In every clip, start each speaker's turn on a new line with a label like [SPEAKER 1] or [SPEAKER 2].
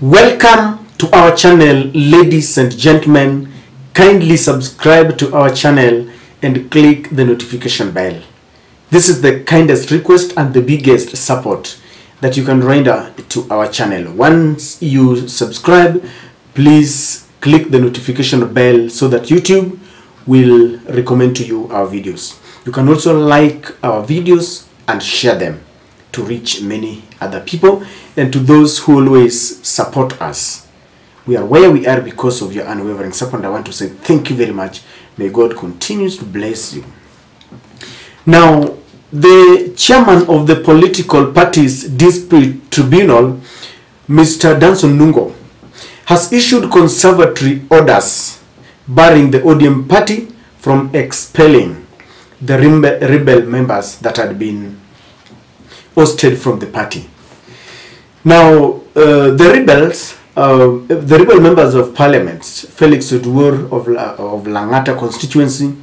[SPEAKER 1] Welcome to our channel, ladies and gentlemen. Kindly subscribe to our channel and click the notification bell. This is the kindest request and the biggest support that you can render to our channel. Once you subscribe, please click the notification bell so that YouTube will recommend to you our videos. You can also like our videos and share them to reach many other people and to those who always support us. We are where we are because of your unwavering support. I want to say thank you very much. May God continue to bless you. Now, the chairman of the political parties dispute tribunal, Mr. Danson Nungo, has issued conservatory orders barring the ODM party from expelling the rebel members that had been ousted from the party. Now, uh, the rebels, uh, the rebel members of parliament, Felix Oduor of, of Langata constituency,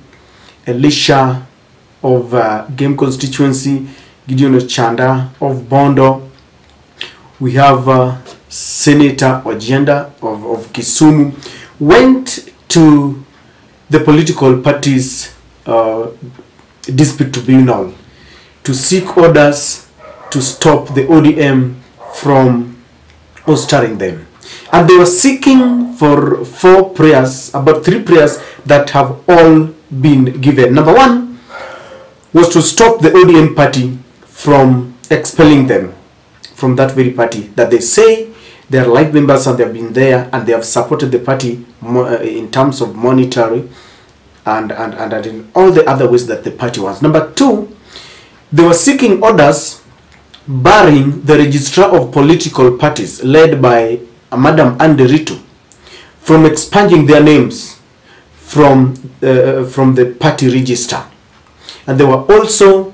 [SPEAKER 1] Elisha of uh, Gem constituency, Gideon Chanda of Bondo, we have uh, Senator Ojienda of, of Kisumu, went to the political parties uh, dispute tribunal to seek orders to stop the ODM from ousting them. And they were seeking for four prayers, about three prayers that have all been given. Number one was to stop the ODM party from expelling them from that very party that they say they are like members and they have been there and they have supported the party uh, in terms of monetary and, and, and, and in all the other ways that the party wants. Number two, they were seeking orders barring the registrar of political parties led by uh, Madam Anne Nderitu from expunging their names from, uh, from the party register. And they were also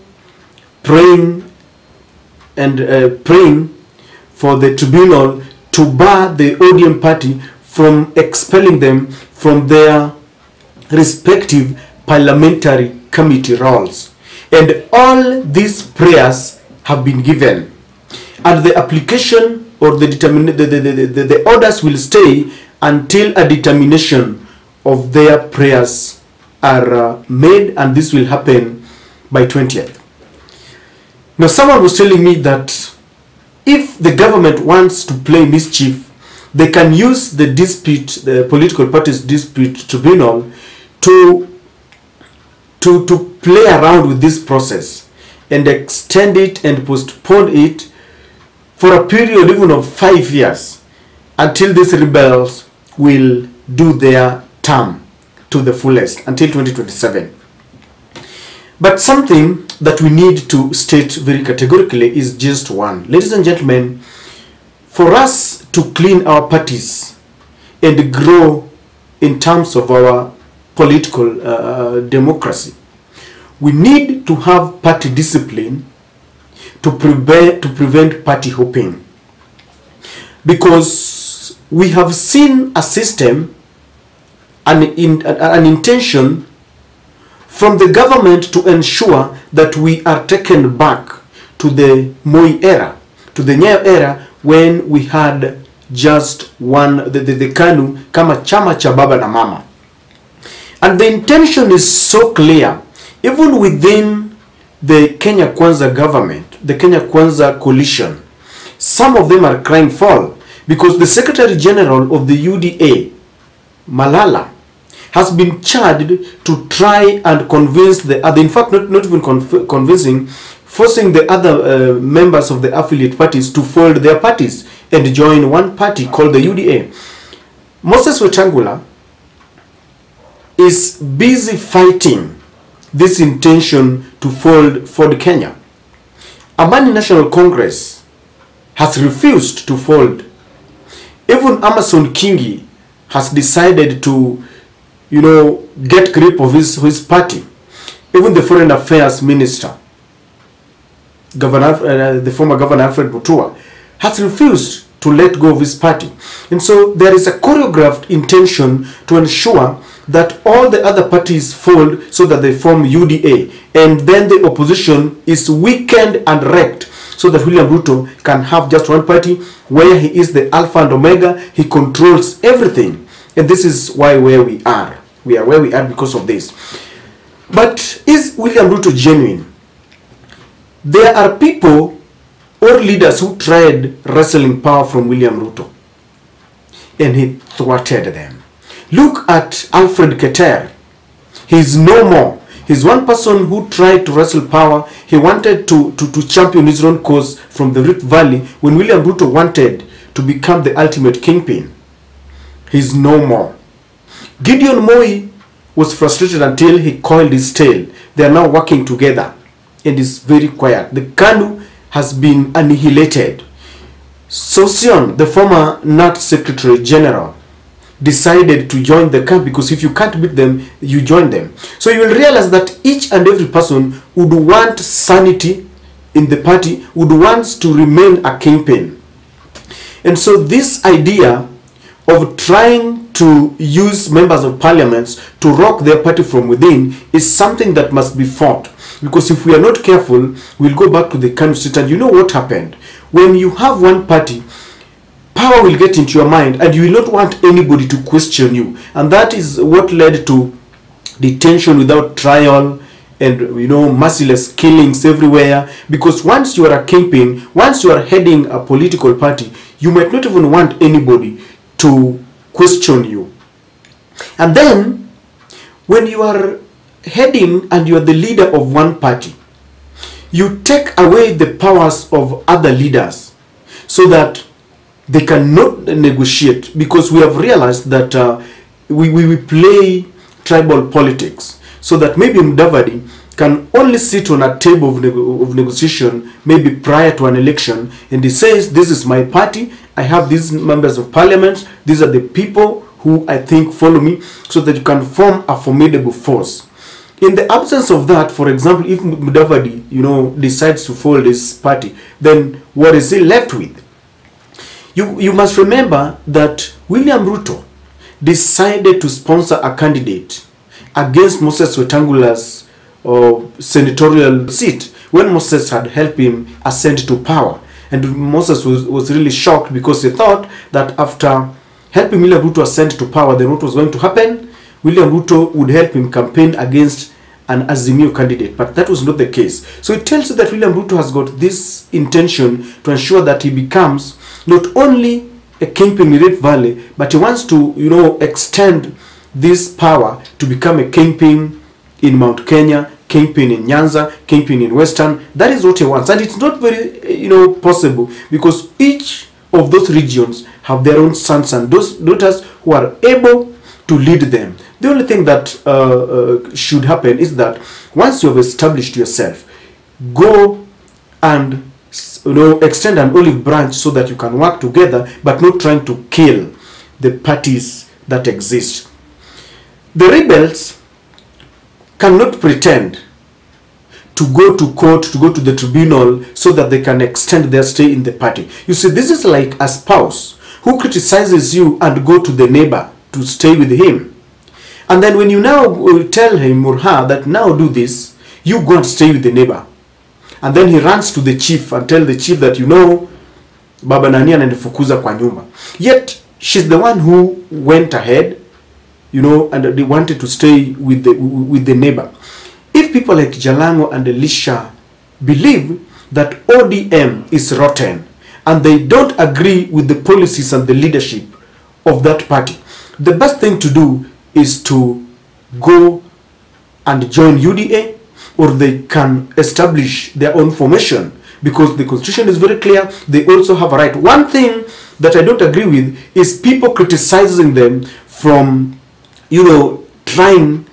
[SPEAKER 1] praying and uh, praying for the tribunal to bar the ODM party from expelling them from their respective parliamentary committee roles. And all these prayers have been given. And the application or the, determin- the, the, the, the, orders will stay until a determination of their prayers are uh, made, and this will happen by 20th. Now, someone was telling me that if the government wants to play mischief, they can use the dispute, the political parties dispute tribunal, to to to play around with this process and extend it and postpone it for a period even of five years until these rebels will do their term to the fullest until 2027. But something that we need to state very categorically is just one. Ladies and gentlemen, for us to clean our parties and grow in terms of our political uh, democracy, we need to have party discipline to prevent to prevent party hopping because we have seen a system an, in, an intention from the government to ensure that we are taken back to the Moi era, to the Nyayo era when we had just one, the, the, the KANU kama chama cha baba na mama. And the intention is so clear, even within the Kenya Kwanza government, the Kenya Kwanza coalition, some of them are crying foul because the Secretary General of the UDA, Malala, has been charged to try and convince the other, in fact, not, not even convincing, forcing the other uh, members of the affiliate parties to fold their parties and join one party called the UDA. Moses Wetangula is busy fighting this intention to fold Ford Kenya. Amani National Congress has refused to fold. Even Amason Kingi has decided to, you know, get grip of his, his party. Even the Foreign Affairs Minister, Governor, uh, the former Governor Alfred Mutua, has refused to let go of his party. And so there is a choreographed intention to ensure that all the other parties fold so that they form UDA. And then the opposition is weakened and wrecked so that William Ruto can have just one party where he is the alpha and omega, he controls everything. And this is why where we are. We are where we are because of this. But is William Ruto genuine? There are people or leaders who tried wrestling power from William Ruto and he thwarted them. Look at Alfred Keter. He's no more. He's one person who tried to wrestle power. He wanted to, to, to champion his own cause from the Rift Valley when William Ruto wanted to become the ultimate kingpin. He's no more. Gideon Moi was frustrated until he coiled his tail. They are now working together and is very quiet. The KANU has been annihilated. Sossion, the former NAT Secretary General, decided to join the camp because if you can't beat them, you join them. So you will realize that each and every person would want sanity in the party, would want to remain a kingpin. And so this idea of trying to use members of parliaments to rock their party from within is something that must be fought. Because if we are not careful, we'll go back to the Kanu state. And you know what happened? When you have one party, power will get into your mind and you will not want anybody to question you. And that is what led to detention without trial and you know merciless killings everywhere because once you are a kingpin once you are heading a political party you might not even want anybody to question you and then when you are heading and you are the leader of one party you take away the powers of other leaders so that they cannot negotiate because we have realized that uh, we, we, we play tribal politics so that maybe Mudavadi can only sit on a table of, of negotiation maybe prior to an election and he says this is my party. I have these members of parliament. These are the people who i think follow me so that you can form a formidable force. In the absence of that for example if Mudavadi you know decides to fold his party then what is he left with you, you must remember that William Ruto decided to sponsor a candidate against Moses Wetangula's uh, senatorial seat when Moses had helped him ascend to power. And Moses was, was really shocked because he thought that after helping William Ruto ascend to power, then what was going to happen? William Ruto would help him campaign against an Azimio candidate, but that was not the case. So it tells you that William Ruto has got this intention to ensure that he becomes not only a kingpin in Rift Valley, but he wants to, you know, extend this power to become a kingpin in Mount Kenya, kingpin in Nyanza, kingpin in Western. That is what he wants, and it's not very, you know, possible because each of those regions have their own sons and those daughters who are able to lead them. The only thing that uh, uh, should happen is that once you have established yourself, go and you know extend an olive branch so that you can work together, but not trying to kill the parties that exist. The rebels cannot pretend to go to court, to go to the tribunal, so that they can extend their stay in the party. You see, this is like a spouse who criticizes you and go to the neighbor to stay with him. And then when you now uh, tell him or her that now do this, you go and stay with the neighbor. And then he runs to the chief and tell the chief that you know baba nani ananifukuza kwa nyumba. Yet she's the one who went ahead, you know, and they wanted to stay with the with the neighbor. If people like Jalango and Elisha believe that ODM is rotten and they don't agree with the policies and the leadership of that party, the best thing to do is to go and join UDA or they can establish their own formation because the constitution is very clear. They also have a right. One thing that i don't agree with is people criticizing them from you know trying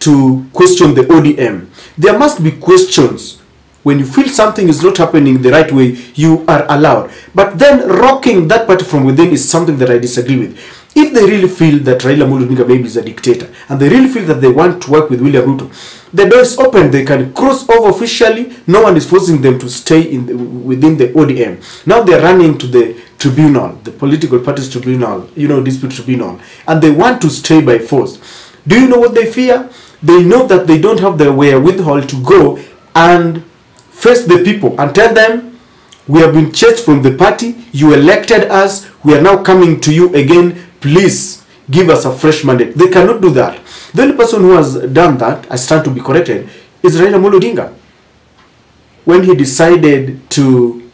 [SPEAKER 1] to question the odm there must be questions. When you feel something is not happening the right way you are allowed. But then rocking that party from within is something that i disagree with if they really feel that Raila Amolo Odinga maybe is a dictator and they really feel that they want to work with William Ruto, the door is open. They can cross over officially. No one is forcing them to stay in the, within the ODM. Now they are running to the tribunal, the political parties tribunal, you know, dispute tribunal, and they want to stay by force. Do you know what they fear? They know that they don't have the wherewithal to go and face the people and tell them we have been chased from the party you elected us we are now coming to you again please give us a fresh mandate. They cannot do that. The only person who has done that i stand to be corrected is raila Amolo odinga. When he decided to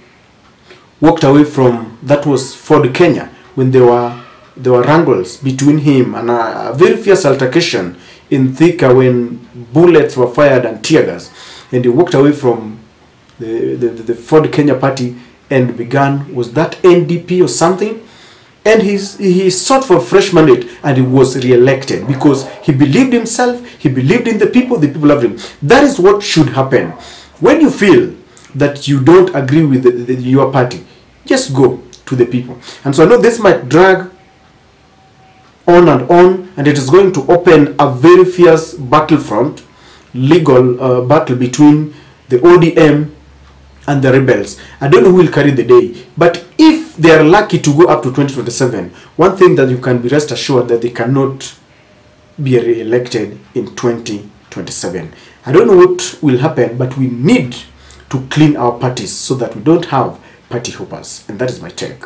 [SPEAKER 1] walked away from that was Ford Kenya when there were there were wrangles between him and a, a very fierce altercation in Thika when bullets were fired and tear gas. And he walked away from the, the, the Ford Kenya party and began was that NDP or something and he's, he sought for fresh mandate and he was re-elected because he believed himself he believed in the people the people loved him. That is what should happen. When you feel that you don't agree with the, the, your party just go to the people. And so i know this might drag on and on and it is going to open a very fierce battlefront legal uh, battle between the odm and the rebels. I don't know who will carry the day but they are lucky to go up to 2027 one thing that you can be rest assured that they cannot be re-elected in 2027 i don't know what will happen but we need to clean our parties so that we don't have party hoppers and that is my take